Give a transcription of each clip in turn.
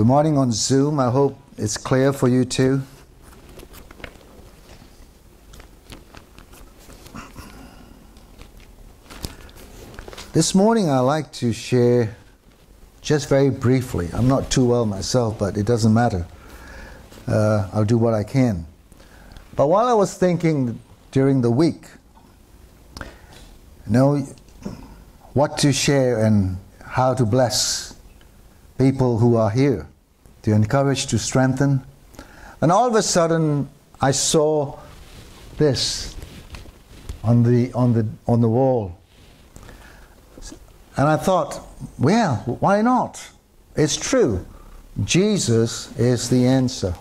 Good morning on Zoom. I hope it's clear for you too. This morning I like to share just very briefly. I'm not too well myself, but it doesn't matter. Uh, I'll do what I can. But while I was thinking during the week, you know, what to share and how to bless people who are here, to encourage, to strengthen. And all of a sudden, I saw this on the, on the, on the wall. And I thought, well, why not? It's true. Jesus is the answer.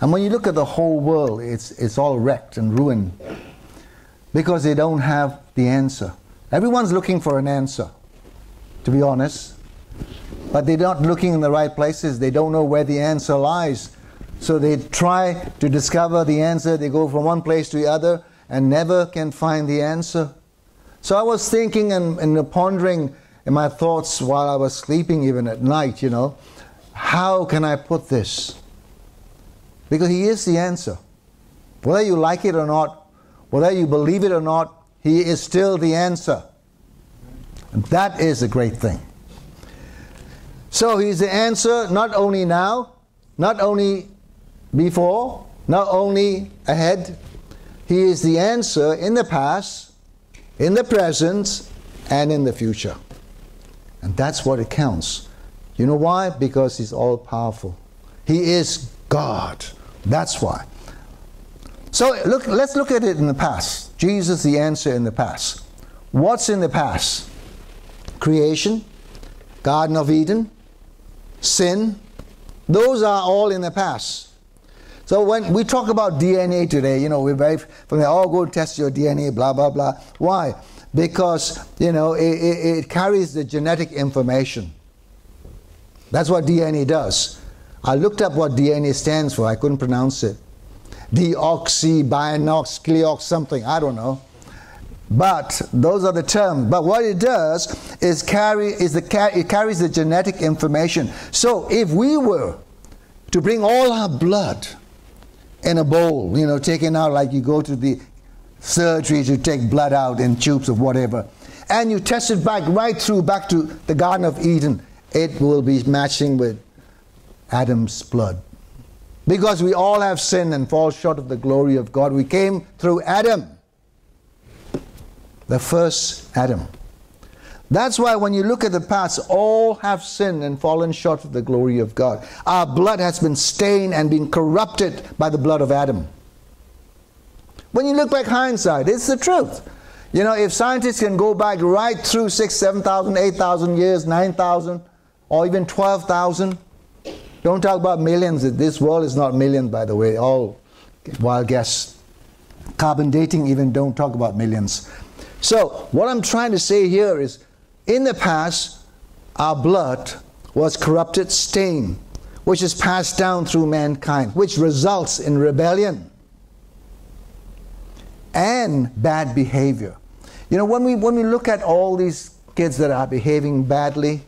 And when you look at the whole world, it's, it's all wrecked and ruined because they don't have the answer. Everyone's looking for an answer, to be honest. But they're not looking in the right places. They don't know where the answer lies. So they try to discover the answer. They go from one place to the other and never can find the answer. So I was thinking and, and pondering in my thoughts while I was sleeping, even at night, you know, how can I put this? Because He is the answer. Whether you like it or not, whether you believe it or not, He is still the answer. And that is a great thing. So He's the answer not only now, not only before, not only ahead, He is the answer in the past, in the present, and in the future. And that's what it counts. You know why? Because He's all powerful. He is God. That's why. So look, let's look at it in the past. Jesus, the answer in the past. What's in the past? Creation, Garden of Eden, sin. Those are all in the past. So when we talk about DNA today, you know, we're very from there, oh, go test your DNA, blah, blah, blah. Why? Because, you know, it, it, it carries the genetic information. That's what DNA does. I looked up what DNA stands for. I couldn't pronounce it. Deoxybinox, something. I don't know. But those are the terms. But what it does is carry is the it carries the genetic information. So if we were to bring all our blood in a bowl, you know, taken out like you go to the surgery to take blood out in tubes of whatever, and you test it back right through back to the Garden of Eden, it will be matching with Adam's blood. Because we all have sinned and fall short of the glory of God. We came through Adam, the first Adam. That's why when you look at the past, all have sinned and fallen short of the glory of God. Our blood has been stained and been corrupted by the blood of Adam. When you look back hindsight, it's the truth. You know, if scientists can go back right through 6, 7,000, 8,000 years, 9,000, or even 12,000, don't talk about millions. This world is not millions, by the way. All wild guess. Carbon dating even don't talk about millions. So what I'm trying to say here is, in the past, our blood was corrupted, stained, which is passed down through mankind, which results in rebellion and bad behavior. You know, when we when we look at all these kids that are behaving badly,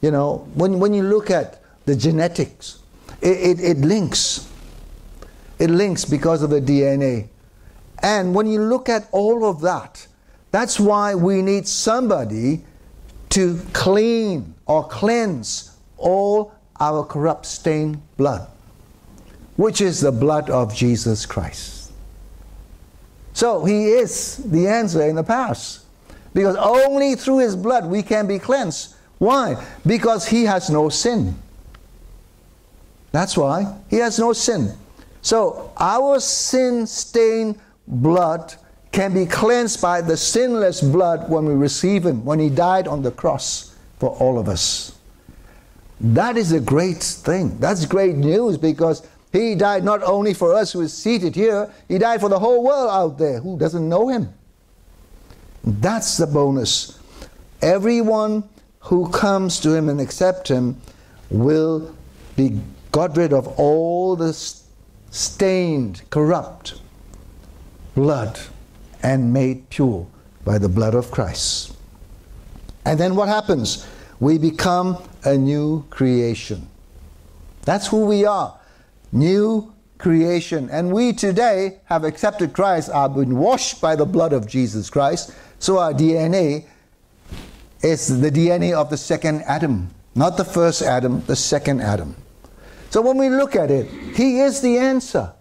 you know, when when you look at the genetics. It, it, it links. It links because of the DNA. And when you look at all of that, that's why we need somebody to clean or cleanse all our corrupt stained blood, which is the blood of Jesus Christ. So he is the answer in the past. Because only through his blood we can be cleansed. Why? Because he has no sin. That's why he has no sin. So our sin stained blood can be cleansed by the sinless blood when we receive him, when he died on the cross for all of us. That is a great thing. That's great news because he died not only for us who is seated here, he died for the whole world out there who doesn't know him. That's the bonus. Everyone who comes to him and accepts him will be got rid of all the stained, corrupt blood and made pure by the blood of Christ. And then what happens? we become a new creation. That's who we are. New creation. And we today have accepted Christ, have been washed by the blood of Jesus Christ. So our DNA is the DNA of the second Adam. Not the first Adam, the second Adam. So when we look at it, He is the answer.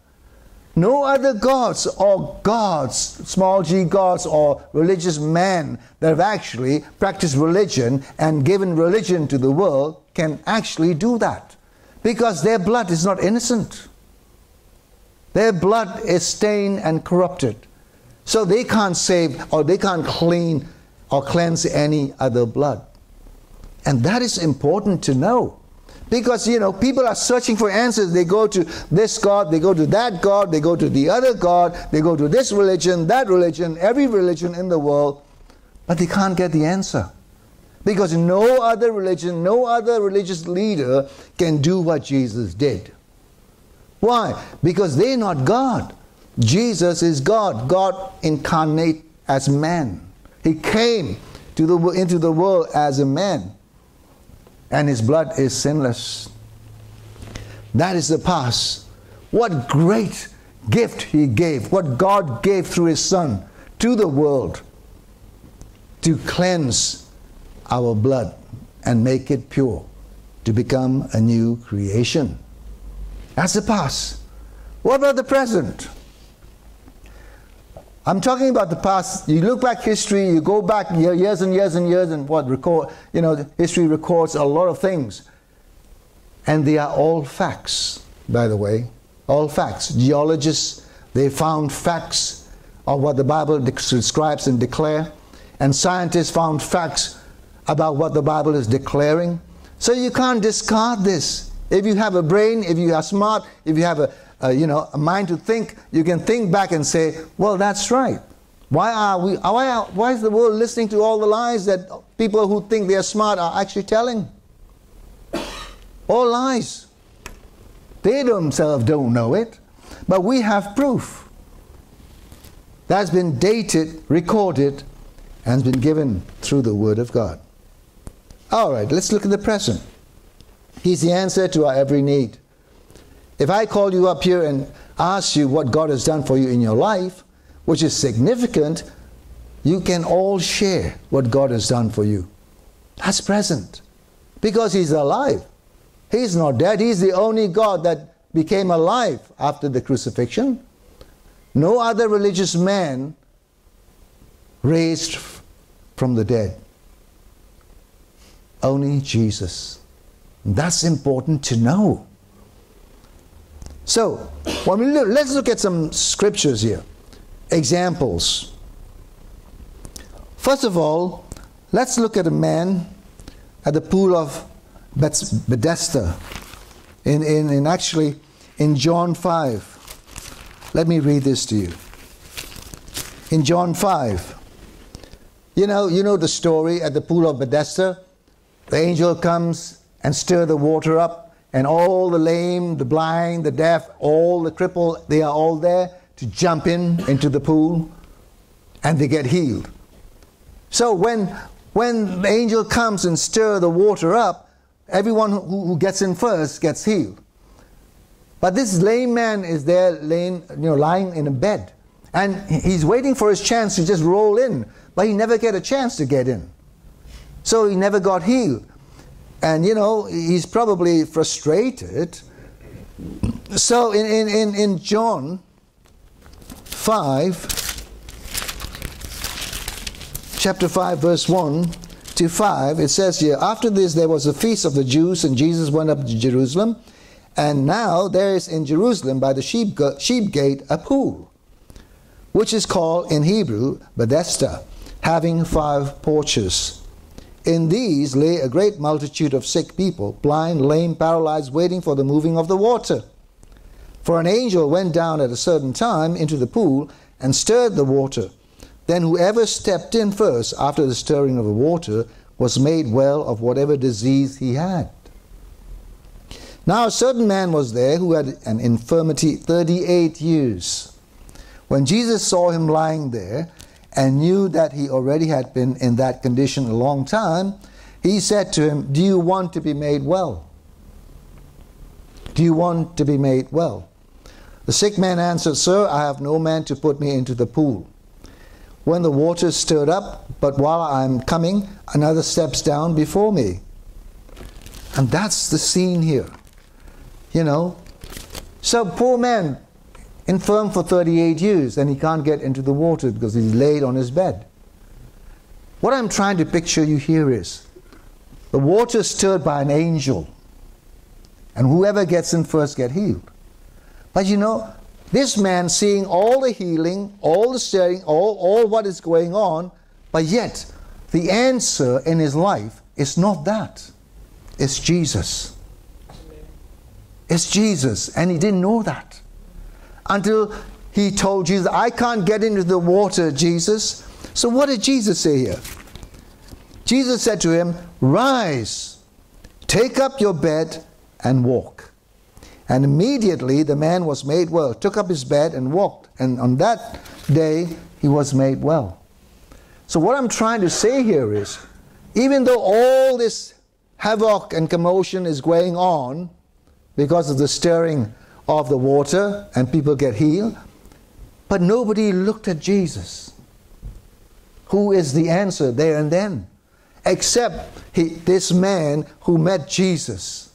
No other gods or gods, small g gods or religious men that have actually practiced religion and given religion to the world can actually do that. Because their blood is not innocent. Their blood is stained and corrupted. So they can't save or they can't clean or cleanse any other blood. And that is important to know. Because, you know, people are searching for answers. They go to this God, they go to that God, they go to the other God, they go to this religion, that religion, every religion in the world, but they can't get the answer. Because no other religion, no other religious leader can do what Jesus did. Why? Because they're not God. Jesus is God, God incarnate as man. He came to the, into the world as a man and his blood is sinless. That is the past. What great gift he gave, what God gave through his Son to the world to cleanse our blood and make it pure, to become a new creation. That's the past. What about the present? I'm talking about the past. You look back history, you go back years and years and years, and what record, you know, history records a lot of things. And they are all facts, by the way. All facts. Geologists, they found facts of what the Bible describes and declare. And scientists found facts about what the Bible is declaring. So you can't discard this. If you have a brain, if you are smart, if you have a, uh, you know, a mind to think, you can think back and say, well, that's right. Why are we, why, are, why is the world listening to all the lies that people who think they are smart are actually telling? All lies. They themselves don't know it, but we have proof. That's been dated, recorded, and has been given through the Word of God. All right, let's look at the present. He's the answer to our every need. If I call you up here and ask you what God has done for you in your life, which is significant, you can all share what God has done for you. That's present. Because He's alive. He's not dead. He's the only God that became alive after the crucifixion. No other religious man raised from the dead. Only Jesus. That's important to know. So, when we look, let's look at some scriptures here, examples. First of all, let's look at a man at the pool of Bethesda. In, in, in actually, in John 5. Let me read this to you. In John 5. You know, you know the story at the pool of Bethesda? The angel comes and stir the water up and all the lame, the blind, the deaf, all the crippled, they are all there to jump in into the pool and they get healed. So when, when the angel comes and stir the water up, everyone who, who gets in first gets healed. But this lame man is there you know, lying in a bed. And he's waiting for his chance to just roll in, but he never get a chance to get in. So he never got healed and you know he's probably frustrated. So in, in, in, john 5 chapter 5 verse 1 to 5 it says here after this there was a feast of the jews and jesus went up to jerusalem and now there is in jerusalem by the sheep, sheep gate a pool which is called in hebrew bethesda having five porches in these lay a great multitude of sick people, blind, lame, paralyzed, waiting for the moving of the water. For an angel went down at a certain time into the pool and stirred the water. Then whoever stepped in first after the stirring of the water was made well of whatever disease he had. Now a certain man was there who had an infirmity 38 years. When Jesus saw him lying there, and knew that he already had been in that condition a long time, He said to him, Do you want to be made well? Do you want to be made well? The sick man answered, Sir, I have no man to put me into the pool. When the water stirred up, but while I am coming, another steps down before me. And that's the scene here. You know? So, poor man, infirm for 38 years, and he can't get into the water because he's laid on his bed. What I'm trying to picture you here is the water stirred by an angel, and whoever gets in first get healed. But you know, this man seeing all the healing, all the stirring, all, all what is going on, but yet the answer in his life is not that. It's Jesus. It's Jesus, and he didn't know that until he told Jesus, I can't get into the water, Jesus. So, what did Jesus say here? Jesus said to him, Rise, take up your bed, and walk. And immediately the man was made well, took up his bed and walked. And on that day, he was made well. So, what I'm trying to say here is even though all this havoc and commotion is going on because of the stirring of the water and people get healed, but nobody looked at Jesus, who is the answer there and then, except he, this man who met Jesus.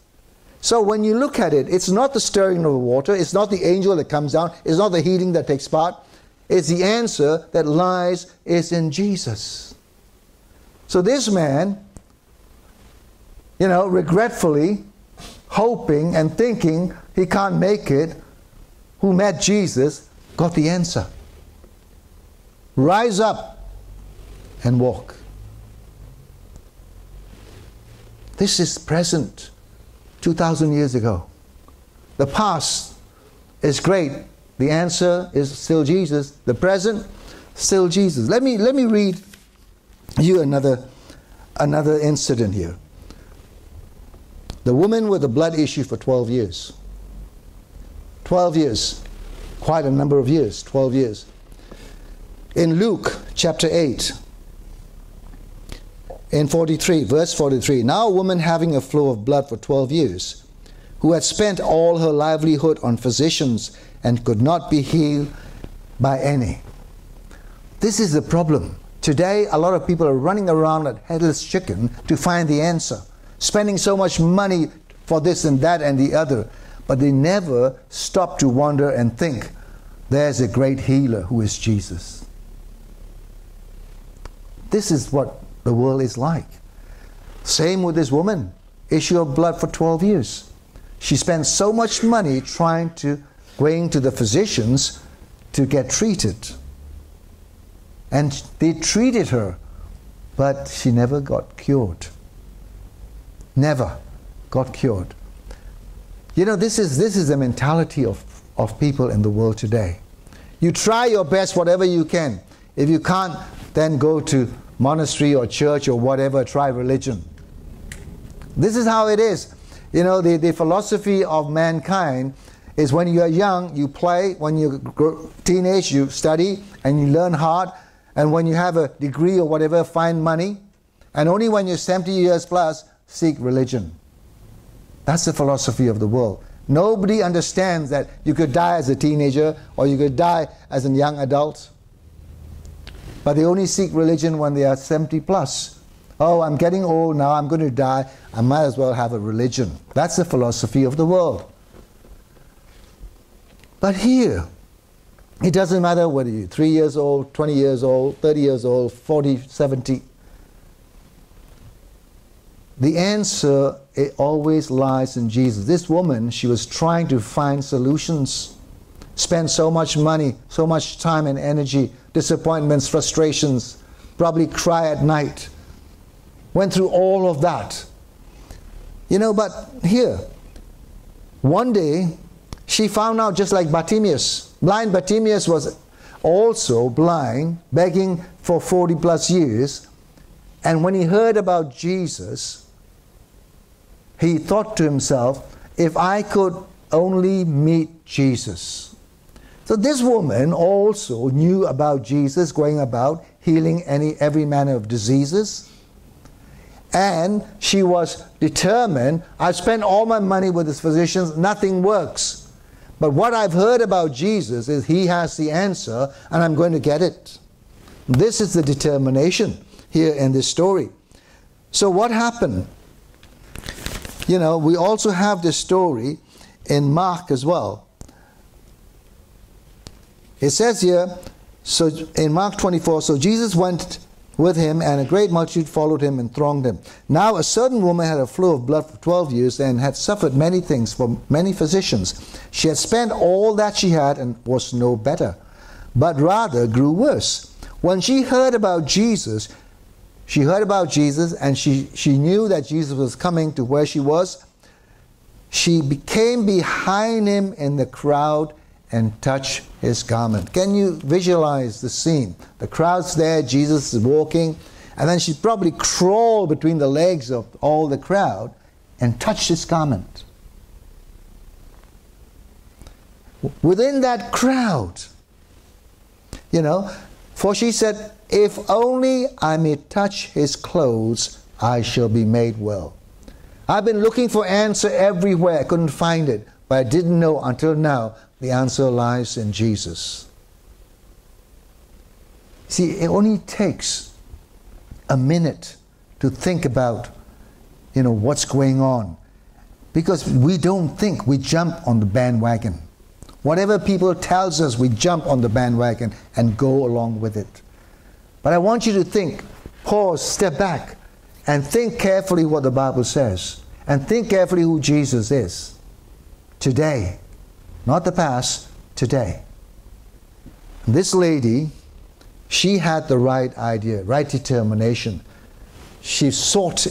So when you look at it, it's not the stirring of the water, it's not the angel that comes down, it's not the healing that takes part, it's the answer that lies is in Jesus. So this man, you know, regretfully, hoping and thinking he can't make it, who met Jesus, got the answer. Rise up and walk. This is present 2,000 years ago. The past is great. The answer is still Jesus. The present, still Jesus. Let me, let me read you another, another incident here. The woman with the blood issue for 12 years. 12 years. Quite a number of years. 12 years. In Luke chapter 8, in 43, verse 43, now a woman having a flow of blood for 12 years, who had spent all her livelihood on physicians and could not be healed by any. This is the problem. Today, a lot of people are running around like headless chicken to find the answer spending so much money for this and that and the other, but they never stop to wonder and think there's a great healer who is Jesus. This is what the world is like. Same with this woman, issue of blood for 12 years. She spent so much money trying to going to the physicians to get treated. And they treated her, but she never got cured never got cured. You know, this is, this is the mentality of, of people in the world today. You try your best, whatever you can. If you can't, then go to monastery or church or whatever, try religion. This is how it is. You know, the, the philosophy of mankind is when you are young, you play. When you're teenage, you study and you learn hard. And when you have a degree or whatever, find money. And only when you're 70 years plus, seek religion. That's the philosophy of the world. Nobody understands that you could die as a teenager or you could die as a young adult. But they only seek religion when they are 70 plus. Oh, I'm getting old now, I'm going to die, I might as well have a religion. That's the philosophy of the world. But here, it doesn't matter whether you're 3 years old, 20 years old, 30 years old, 40, 70. The answer it always lies in Jesus. This woman, she was trying to find solutions, spent so much money, so much time and energy, disappointments, frustrations, probably cry at night. Went through all of that. You know, but here, one day, she found out just like Bartimaeus. Blind Bartimaeus was also blind, begging for 40 plus years. And when he heard about Jesus, he thought to himself, if I could only meet Jesus. So this woman also knew about Jesus going about healing any every manner of diseases. And she was determined, I've spent all my money with these physicians, nothing works. But what I've heard about Jesus is he has the answer, and I'm going to get it. This is the determination here in this story. So, what happened? You know, we also have this story in Mark as well. It says here, so in Mark 24, so Jesus went with him, and a great multitude followed him and thronged him. Now, a certain woman had a flow of blood for 12 years and had suffered many things from many physicians. She had spent all that she had and was no better, but rather grew worse. When she heard about Jesus, she heard about Jesus and she, she knew that Jesus was coming to where she was. She became behind him in the crowd and touched his garment. Can you visualize the scene? The crowd's there, Jesus is walking, and then she probably crawled between the legs of all the crowd and touched his garment. Within that crowd, you know, for she said, If only I may touch his clothes, I shall be made well. I've been looking for answer everywhere, I couldn't find it, but I didn't know until now the answer lies in Jesus. See, it only takes a minute to think about, you know, what's going on. Because we don't think, we jump on the bandwagon. Whatever people tells us, we jump on the bandwagon and go along with it. But I want you to think, pause, step back, and think carefully what the Bible says. And think carefully who Jesus is today. Not the past, today. This lady, she had the right idea, right determination. She sought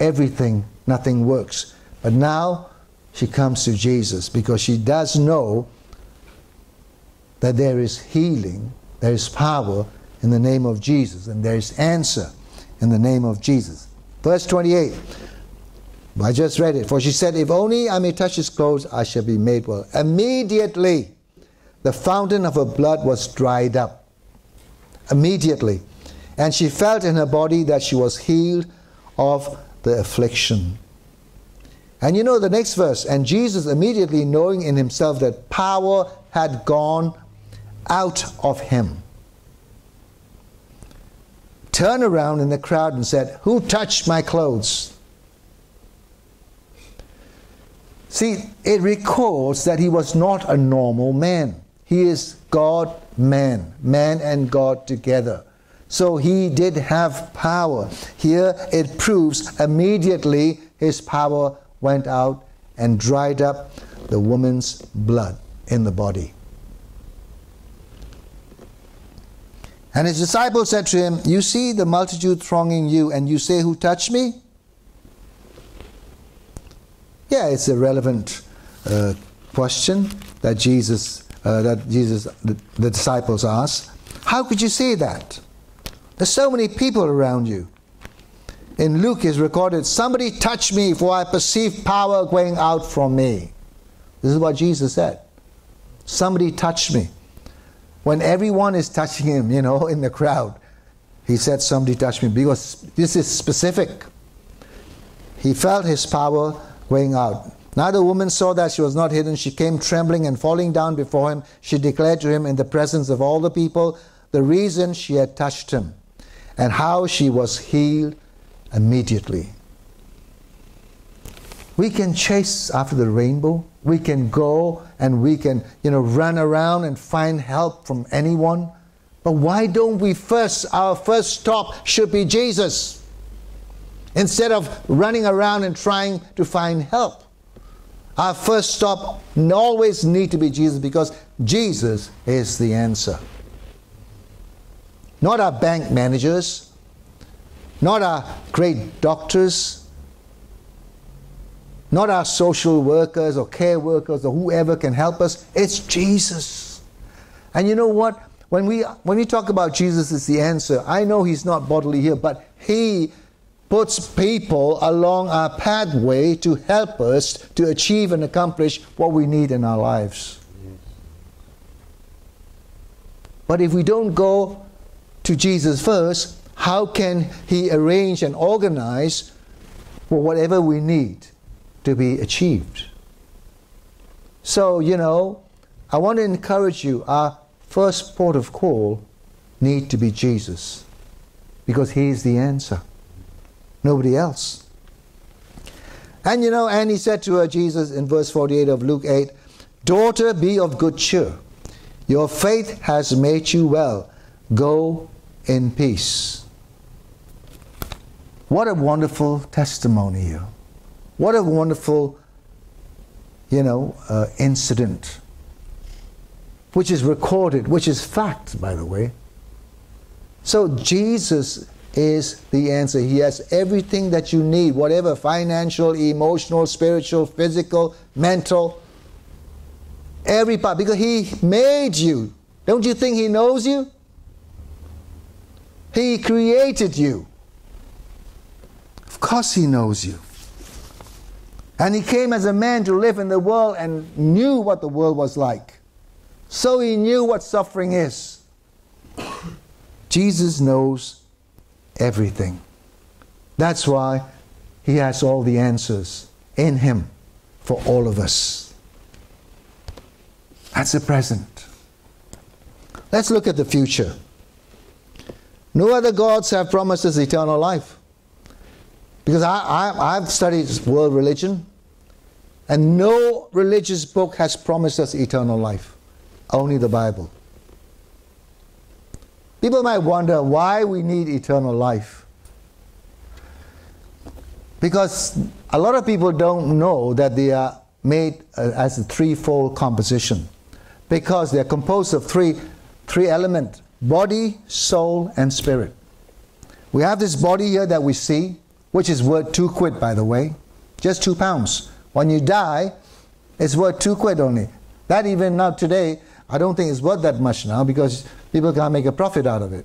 everything, nothing works. But now she comes to Jesus because she does know that there is healing, there is power in the name of Jesus, and there is answer in the name of Jesus. Verse 28 I just read it. For she said, If only I may touch his clothes, I shall be made well. Immediately, the fountain of her blood was dried up. Immediately. And she felt in her body that she was healed of the affliction. And you know the next verse. And Jesus, immediately knowing in himself that power had gone out of him, turned around in the crowd and said, Who touched my clothes? See, it records that he was not a normal man. He is God man, man and God together. So he did have power. Here it proves immediately his power went out and dried up the woman's blood in the body. And his disciples said to him, You see the multitude thronging you, and you say, Who touched me? Yeah, it's a relevant uh, question that Jesus, uh, that Jesus, the, the disciples asked. How could you say that? There's so many people around you. In Luke is recorded, somebody touched me, for I perceive power going out from me. This is what Jesus said. Somebody touched me. When everyone is touching him, you know, in the crowd, he said, Somebody touched me because this is specific. He felt his power going out. Now the woman saw that she was not hidden. She came trembling and falling down before him. She declared to him in the presence of all the people the reason she had touched him and how she was healed immediately. We can chase after the rainbow. We can go and we can, you know, run around and find help from anyone. But why don't we first, our first stop should be Jesus? instead of running around and trying to find help. Our first stop always need to be Jesus because Jesus is the answer. Not our bank managers, not our great doctors, not our social workers or care workers or whoever can help us. It's Jesus. And you know what? When we when we talk about Jesus as the answer, I know he's not bodily here, but he puts people along our pathway to help us to achieve and accomplish what we need in our lives. But if we don't go to Jesus first, how can He arrange and organize for whatever we need to be achieved. So, you know, I want to encourage you, our first port of call need to be Jesus because he's the answer. Nobody else. And you know, and he said to her, Jesus, in verse 48 of Luke 8, Daughter, be of good cheer. Your faith has made you well. Go in peace. What a wonderful testimony here. What a wonderful, you know, uh, incident, which is recorded, which is fact, by the way. So Jesus is the answer. He has everything that you need, whatever financial, emotional, spiritual, physical, mental, every part, because He made you. Don't you think He knows you? He created you. Of course, He knows you. And He came as a man to live in the world and knew what the world was like. So He knew what suffering is. Jesus knows everything. That's why He has all the answers in Him for all of us. That's the present. Let's look at the future. No other gods have promised us eternal life. Because I, I, have studied world religion, and no religious book has promised us eternal life. Only the Bible. People might wonder why we need eternal life. Because a lot of people don't know that they are made uh, as a threefold composition. Because they're composed of three, three elements body, soul, and spirit. We have this body here that we see, which is worth two quid, by the way, just two pounds. When you die, it's worth two quid only. That even now today, I don't think it's worth that much now because people can't make a profit out of it.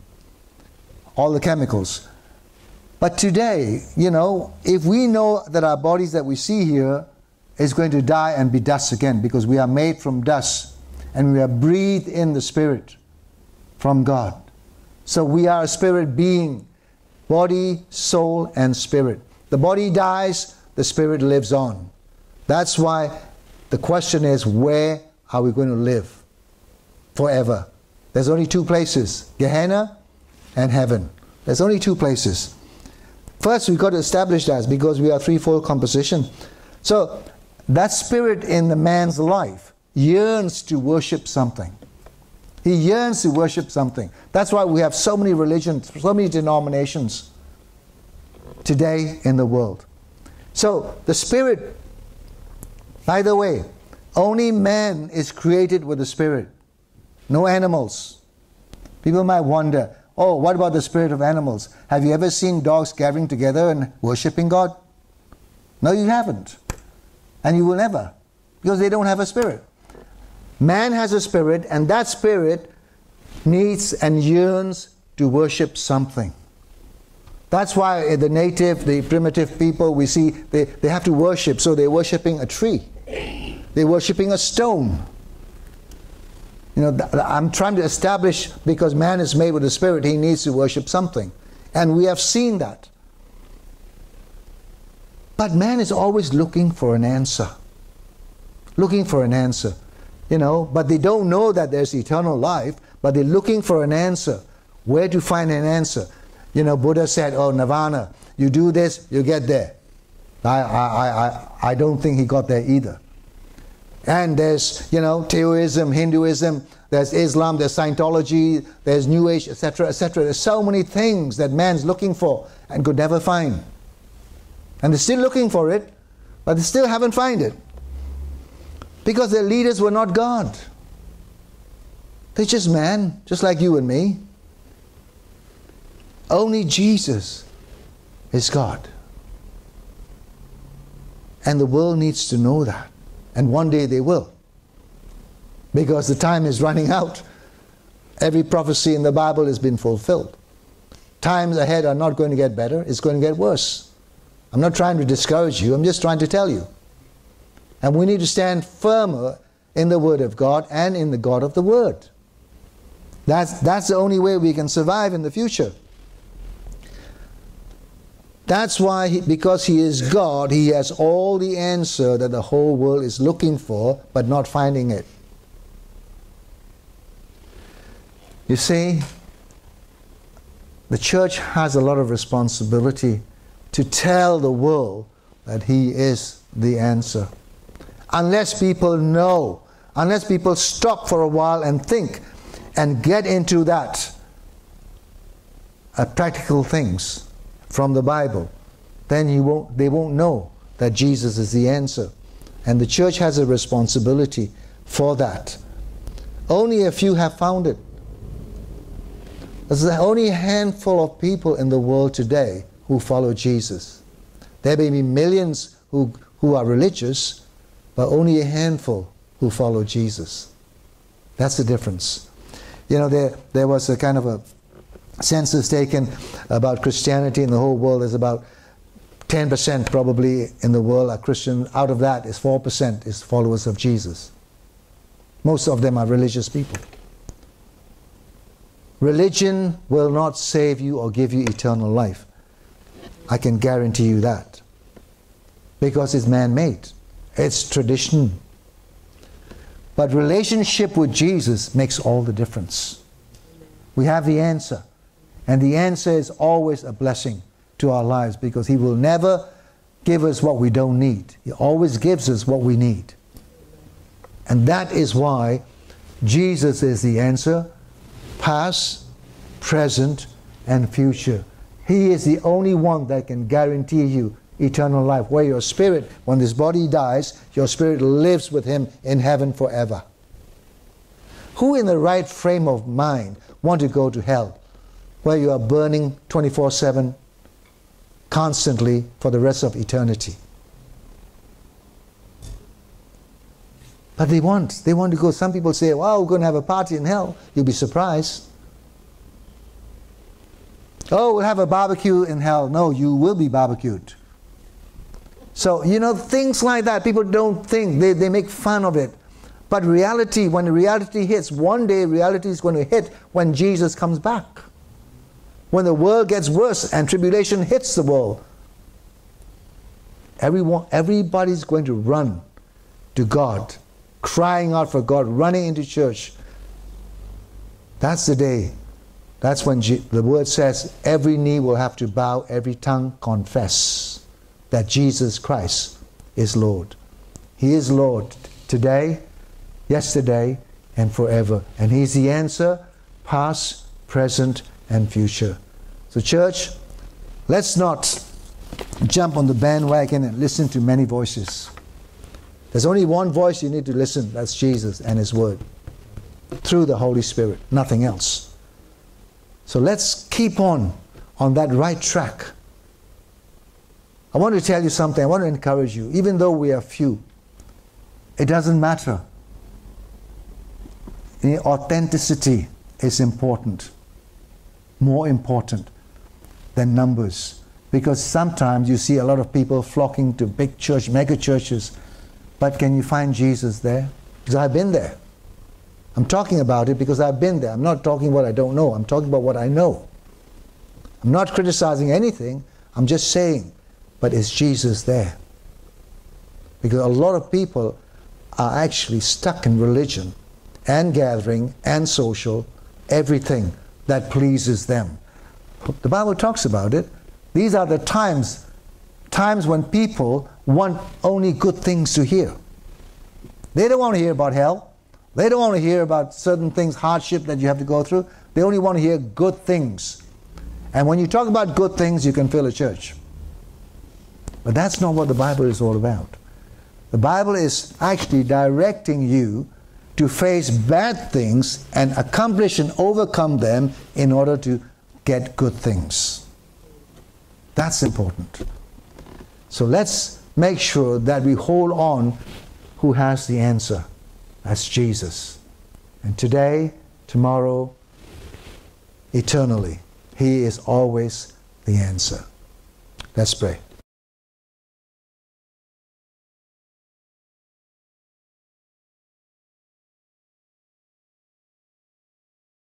All the chemicals. But today, you know, if we know that our bodies that we see here is going to die and be dust again because we are made from dust and we are breathed in the spirit from God. So we are a spirit being, body, soul, and spirit. The body dies, the spirit lives on. That's why the question is where are we going to live forever? There's only two places Gehenna and heaven. There's only two places. First, we've got to establish that because we are threefold composition. So, that spirit in the man's life yearns to worship something. He yearns to worship something. That's why we have so many religions, so many denominations today in the world. So, the Spirit, by the way, only man is created with the Spirit, no animals. People might wonder, oh, what about the spirit of animals? Have you ever seen dogs gathering together and worshiping God? No, you haven't. And you will never, because they don't have a spirit. Man has a spirit, and that spirit needs and yearns to worship something. That's why the native, the primitive people, we see they, they have to worship. So they're worshiping a tree, they're worshiping a stone. You know, I'm trying to establish because man is made with a spirit, he needs to worship something. And we have seen that. But man is always looking for an answer. Looking for an answer you know, but they don't know that there's eternal life, but they're looking for an answer. Where to find an answer? You know, Buddha said, oh, nirvana, you do this, you get there. I, I, I, I don't think he got there either. And there's, you know, Taoism, Hinduism, there's Islam, there's Scientology, there's New Age, etc., etc. There's so many things that man's looking for and could never find. And they're still looking for it, but they still haven't found it. Because their leaders were not God. They're just man, just like you and me. Only Jesus is God. And the world needs to know that. And one day they will. Because the time is running out. Every prophecy in the Bible has been fulfilled. Times ahead are not going to get better, it's going to get worse. I'm not trying to discourage you, I'm just trying to tell you. And we need to stand firmer in the Word of God and in the God of the Word. That's, that's the only way we can survive in the future. That's why, he, because He is God, He has all the answer that the whole world is looking for, but not finding it. You see, the church has a lot of responsibility to tell the world that He is the answer. Unless people know, unless people stop for a while and think and get into that uh, practical things from the Bible, then you won't, they won't know that Jesus is the answer. And the church has a responsibility for that. Only a few have found it. There's only a handful of people in the world today who follow Jesus. There may be millions who, who are religious, but only a handful who follow Jesus. That's the difference. You know, there, there was a kind of a census taken about Christianity in the whole world. There's about 10% probably in the world are Christian. Out of that is 4% is followers of Jesus. Most of them are religious people. Religion will not save you or give you eternal life. I can guarantee you that. Because it's man made, it's tradition. But relationship with Jesus makes all the difference. We have the answer. And the answer is always a blessing to our lives because He will never give us what we don't need. He always gives us what we need. And that is why Jesus is the answer past, present, and future. He is the only one that can guarantee you eternal life, where your spirit, when this body dies, your spirit lives with Him in heaven forever. Who in the right frame of mind want to go to hell, where you are burning 24 7 constantly for the rest of eternity? But they want, they want to go. Some people say, well, we're going to have a party in hell. You'll be surprised. Oh, we'll have a barbecue in hell. No, you will be barbecued. So, you know, things like that, people don't think, they, they make fun of it. But reality, when reality hits, one day reality is going to hit when Jesus comes back. When the world gets worse and tribulation hits the world, everyone, everybody's going to run to God crying out for God, running into church. That's the day. That's when G the word says every knee will have to bow, every tongue confess that Jesus Christ is Lord. He is Lord today, yesterday, and forever. And He's the answer, past, present, and future. So, church, let's not jump on the bandwagon and listen to many voices. There's only one voice you need to listen that's Jesus and His Word through the Holy Spirit, nothing else. So let's keep on on that right track. I want to tell you something, I want to encourage you. Even though we are few, it doesn't matter. The authenticity is important, more important than numbers. Because sometimes you see a lot of people flocking to big church, mega churches but can you find Jesus there? Because I've been there. I'm talking about it because I've been there. I'm not talking what I don't know. I'm talking about what I know. I'm not criticizing anything. I'm just saying, but is Jesus there? Because a lot of people are actually stuck in religion and gathering and social, everything that pleases them. The Bible talks about it. These are the times, times when people want only good things to hear. They don't want to hear about hell. They don't want to hear about certain things, hardship that you have to go through. They only want to hear good things. And when you talk about good things, you can fill a church. But that's not what the Bible is all about. The Bible is actually directing you to face bad things and accomplish and overcome them in order to get good things. That's important. So let's make sure that we hold on who has the answer. That's Jesus. And today, tomorrow, eternally, He is always the answer. Let's pray.